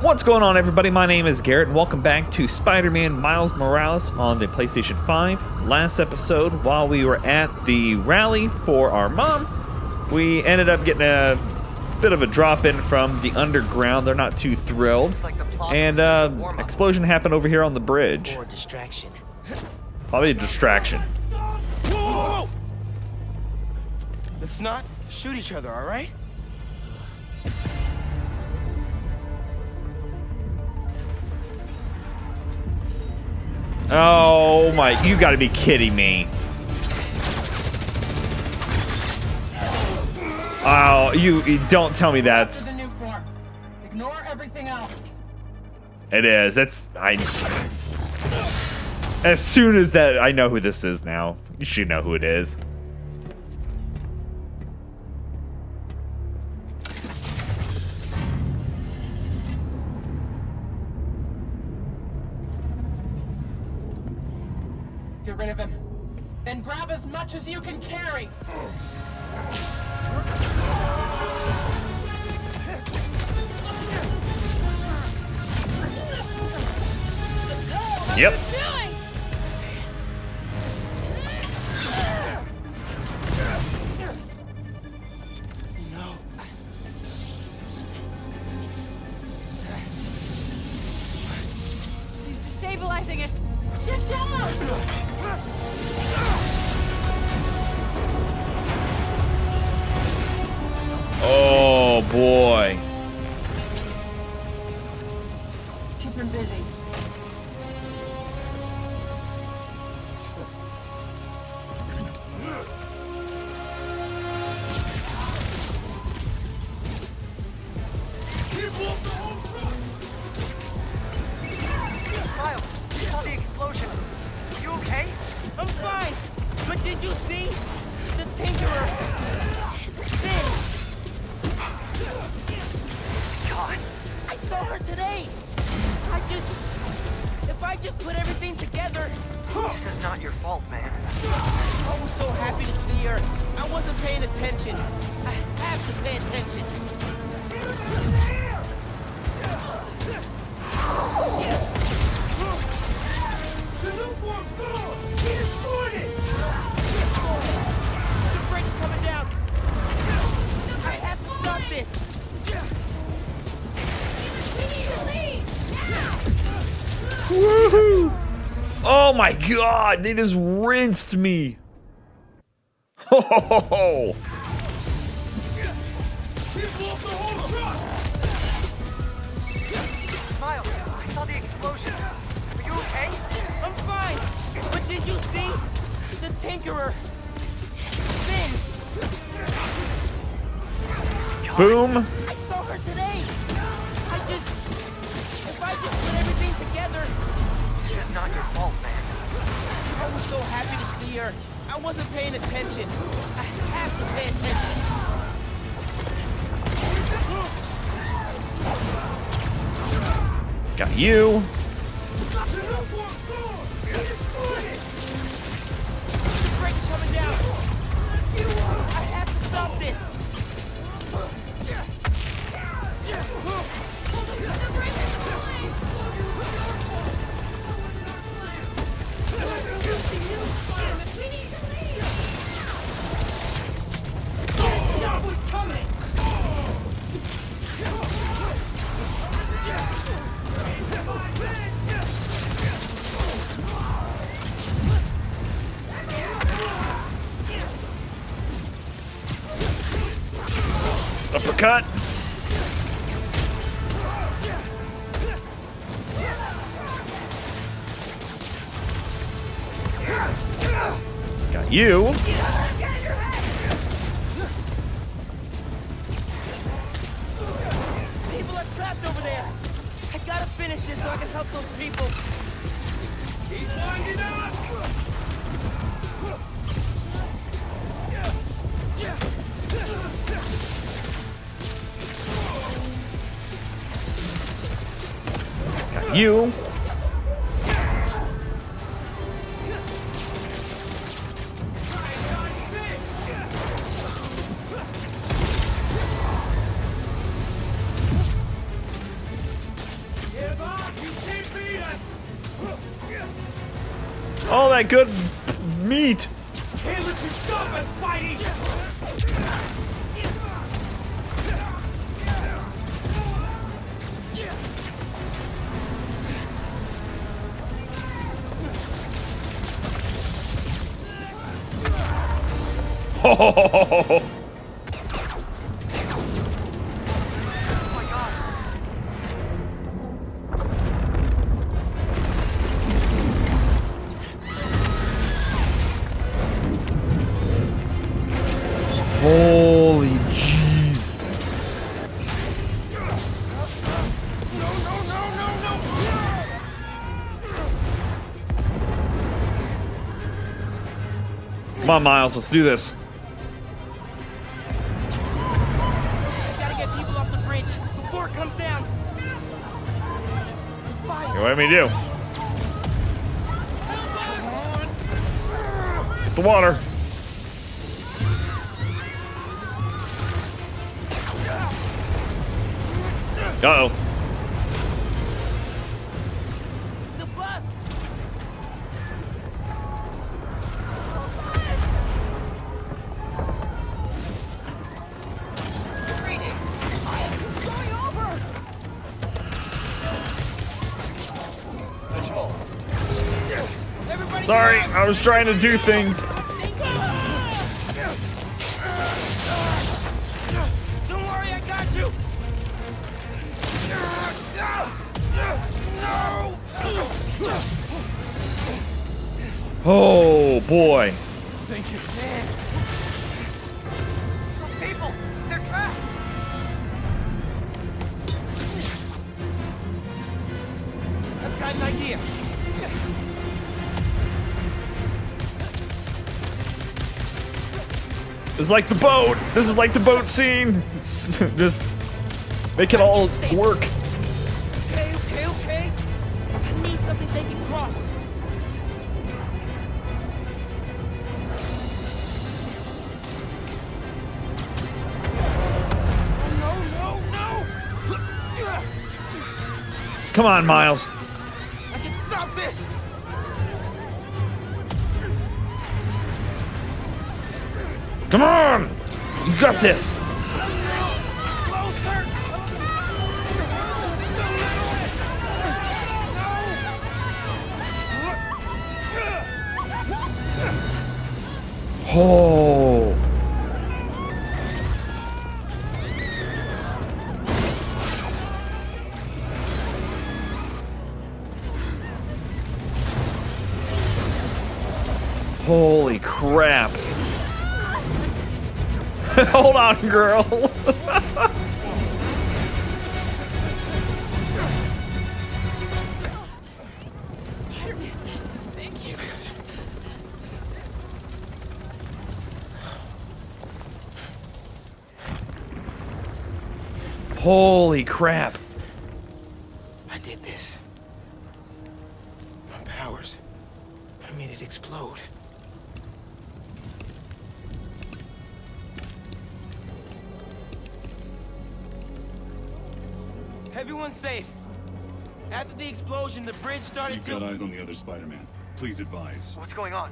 What's going on, everybody? My name is Garrett, and welcome back to Spider Man Miles Morales on the PlayStation 5. Last episode, while we were at the rally for our mom, we ended up getting a bit of a drop in from the underground. They're not too thrilled. Like And was uh, explosion happened over here on the bridge. Or distraction. Probably a distraction. Whoa! Let's not shoot each other, all Oh my, you gotta be kidding me. Oh, you, you don't tell me that's. form. Ignore everything else. It is. It's I. As soon as that, I know who this is now. You should know who it is. Yep. Miles, saw the explosion. You okay? I'm fine. But did you see the Tinkerer? God. I saw her today. I just, if I just put everything together, This is not your fault, man. I was so happy to see her. I wasn't paying attention. I have to pay attention. My god, they just rinsed me. Ho ho ho ho. Miles, I saw the explosion. Are you okay? I'm fine. But did you see the Tinkerer? Phin, Boom. I saw her today. I just, if I just put everything together, This is not your fault, man. I was so happy to see her. I wasn't paying attention. I have to pay attention. Got you. You. People are trapped over there. I gotta finish this so I can help those people. He's winding up. Got you. That good meat. You stop us, Spidey! Oh, Oh Come on, Miles, let's do this. Gotta get people off the bridge before it comes down. You want me do? Get the water. Uh oh. Sorry! I was trying to do things. Don't worry, I got you! No! Oh boy. Is like the boat. This is like the boat scene. Just make it all work. Okay, okay, okay. I need something they can cross. No, no, no! Come on, Miles. Come on. You got this. Oh. On, girl. Holy crap. I did this. My powers. I made it explode. Everyone's safe. After the explosion, the bridge started You've to... got eyes on the other Spider-Man. Please advise. What's going on?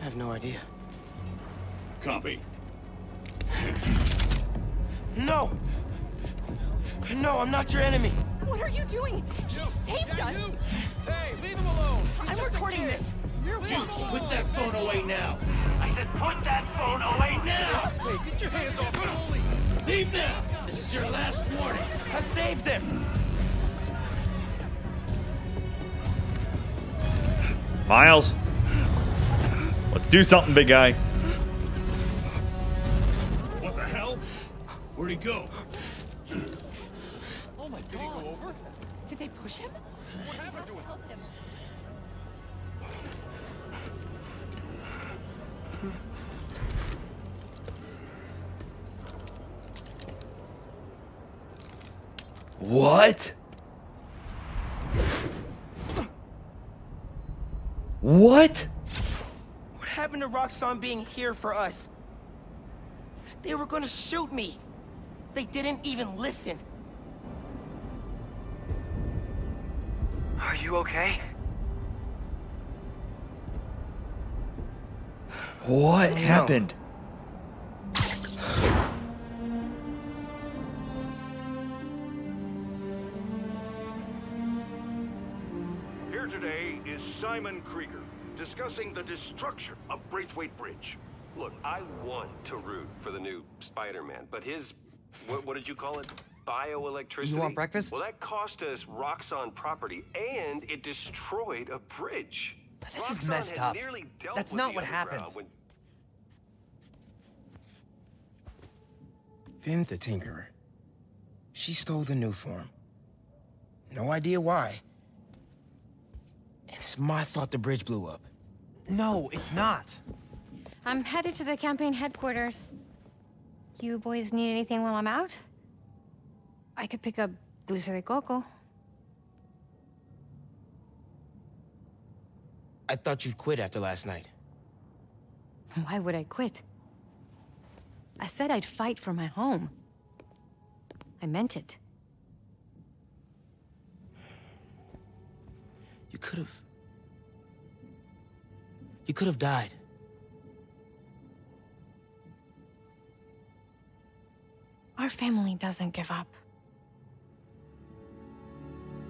I have no idea. Copy. No! No, I'm not your enemy. What are you doing? He saved us. Hey, leave him alone. I'm recording this. You're Put that phone away now. I said put that phone away now. Hey, get your hands off him. Leave now. This is your last warning. I saved him. Miles. Let's do something, big guy. What the hell? Where'd he go? Oh my god. Did he go over? Did they push him? What happened to him? What? What? What happened to Roxxon being here for us? They were gonna shoot me. They didn't even listen. Are you okay? What happened? Simon Krieger, discussing the destruction of Braithwaite Bridge. Look, I want to root for the new Spider-Man, but his, what, what did you call it? Bioelectricity? You want breakfast? Well, that cost us Roxxon property, and it destroyed a bridge. This is messed up. nearly dealt That's with not the what happened. when- Phin's the Tinkerer. She stole the Nuform. No idea why. And it's my fault the bridge blew up. No, it's not. I'm headed to the campaign headquarters. You boys need anything while I'm out? I could pick up dulce de coco. I thought you'd quit after last night. Why would I quit? I said I'd fight for my home. I meant it. You could have. You could have died. Our family doesn't give up.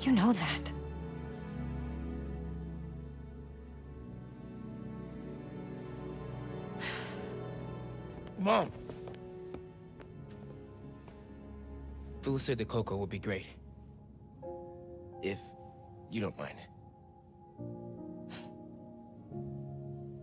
You know that. Mom! Dulce de Coco would be great. If you don't mind.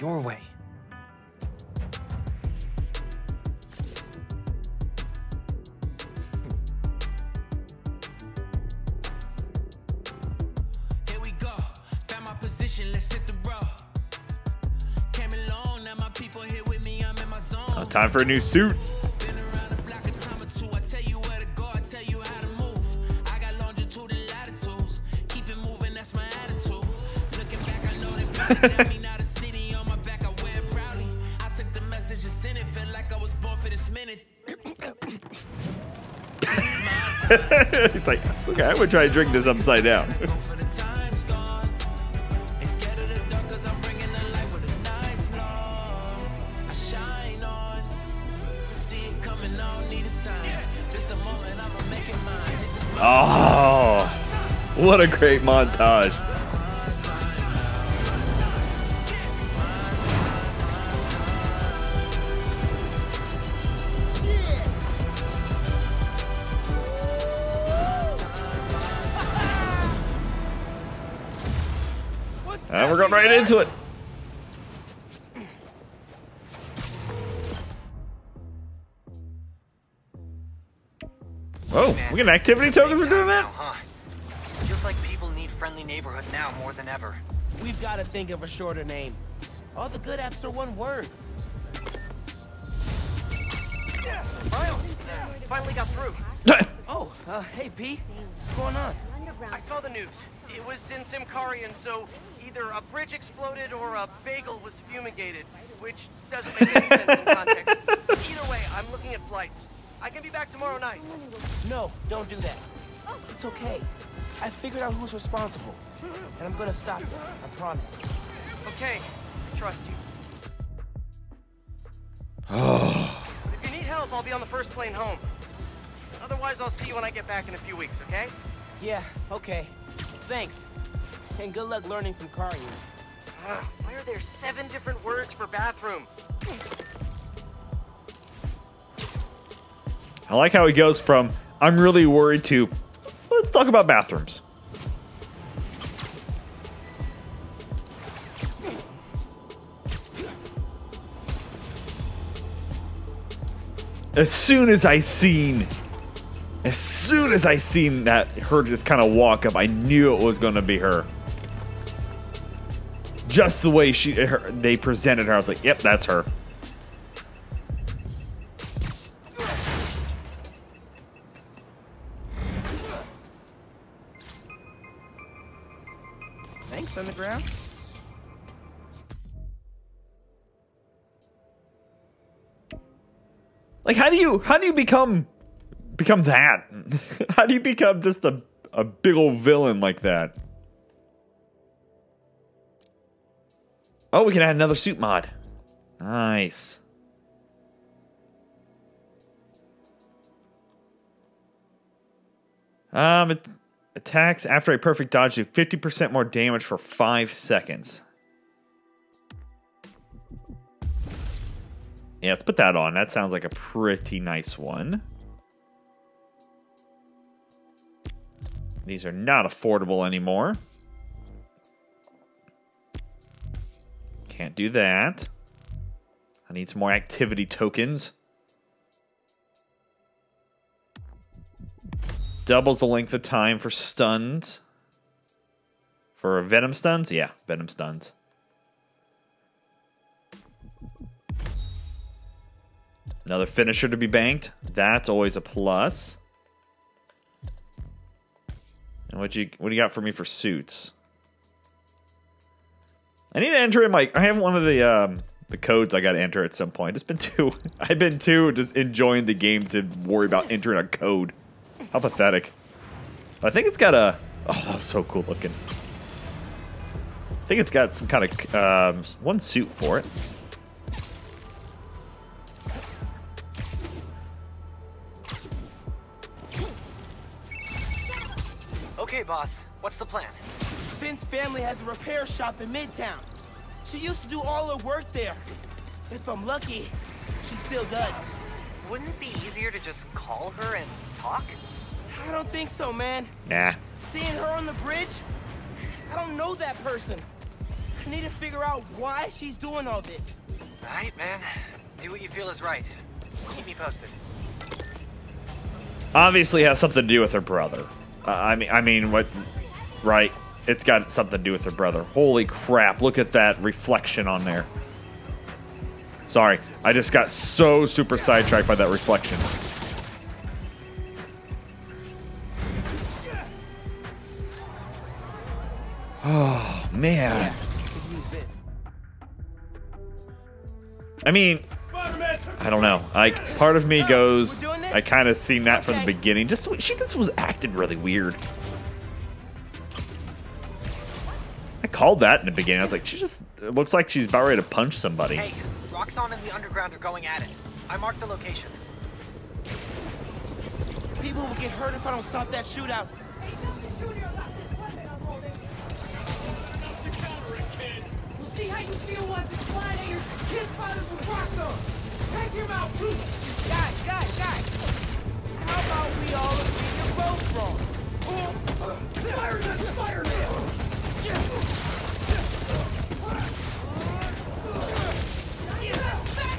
Your way. Here we go. Found my position, let's hit the road. Came along, now my people here with me, I'm in my zone. Uh, time for a new suit. a sign. Just a moment, I'ma make it mine. This is Oh, what a great montage. Whoa, we got activity tokens for doing that? Huh. Feels like people need friendly neighborhood now more than ever. We've got to think of a shorter name. All the good apps are one word. Miles, finally got through. Oh, uh, hey, Pete. What's going on? I saw the news. It was in Symkarian, so either a bridge exploded or a bagel was fumigated, which doesn't make any sense in context. Either way, I'm looking at flights. I can be back tomorrow night. No, don't do that. Oh. It's okay. I figured out who's responsible. And I'm gonna stop them. I promise. Okay, I trust you. Oh, If you need help, I'll be on the first plane home. Otherwise, I'll see you when I get back in a few weeks, okay? Yeah, okay. Thanks. And good luck learning Symkarian. Ugh, ah, why are there seven different words for bathroom? I like how he goes from I'm really worried to let's talk about bathrooms. As soon as I seen as soon as I seen that her just kind of walk up, I knew it was going to be her. just the way she her, they presented her. I was like, yep, that's her. Like, how do you how do you become become that? how do you become just a a big old villain like that? Oh, we can add another suit mod. Nice. Um, attacks after a perfect dodge do 50% more damage for 5 seconds. Yeah, let's put that on. That sounds like a pretty nice one. These are not affordable anymore. Can't do that. I need some more activity tokens. Doubles the length of time for stuns. For venom stuns? Yeah, venom stuns. Another finisher to be banked. That's always a plus. And what you what do you got for me for suits? I need to enter in my. I have one of the um, the codes I got to enter at some point. It's been too. I've been too just enjoying the game to worry about entering a code. How pathetic. I think it's got a. Oh, that was so cool looking. I think it's got some kind of um, one suit for it. Okay, boss. What's the plan? Phin's family has a repair shop in Midtown. She used to do all her work there. If I'm lucky, she still does. Wouldn't it be easier to just call her and talk? I don't think so, man. Nah. Seeing her on the bridge, I don't know that person. I need to figure out why she's doing all this. All right, man. Do what you feel is right. Keep me posted. Obviously, has something to do with her brother. Uh, I mean, I mean, what? Right? It's got something to do with her brother. Holy crap! Look at that reflection on there. Sorry, I just got so super sidetracked by that reflection. Oh man. I mean, I don't know. Like, part of me goes, I kind of seen that from the beginning. Just she just was acting really weird. I called that in the beginning. I was like, she just looks like she's about ready to punch somebody. Hey, Roxxon and the Underground are going at it. I marked the location. People will get hurt if I don't stop that shootout. Him too. Guys, guys, guys. How about we all agree? Fire Spider-Man!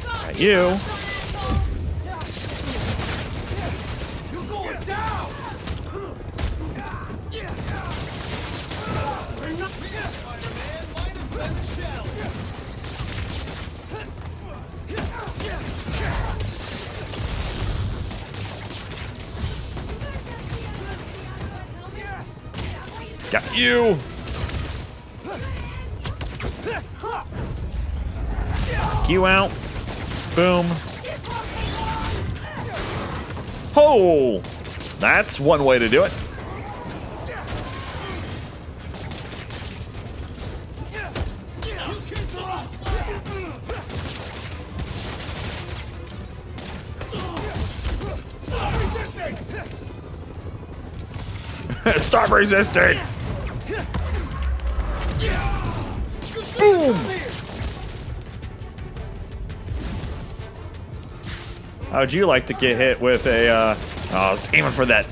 Got you. Got you. You out. Boom. Oh, that's one way to do it. Stop resisting! Boom! How'd you like to get hit with a, uh... Oh, I was aiming for that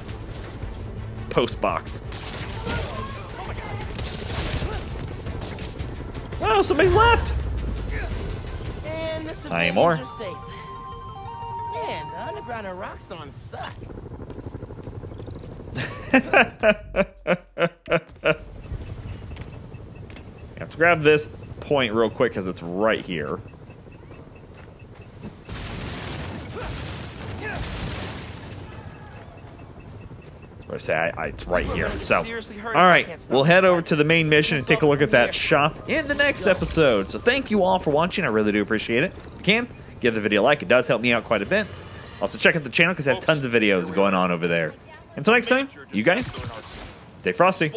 post box. Oh, somebody's left! And the Not anymore. civilians safe. Man, the underground and Roxxon suck. You have to grab this point real quick because it's right here. I say I, I, it's right here. So, all Seriously hurt if right, I can't stop we'll head over to the main mission and take a look at that shop in the next episode. So, thank you all for watching. I really do appreciate it. If you can, give the video a like. It does help me out quite a bit. Also, check out the channel because I have tons of videos going on over there. Until next time, you guys, stay frosty.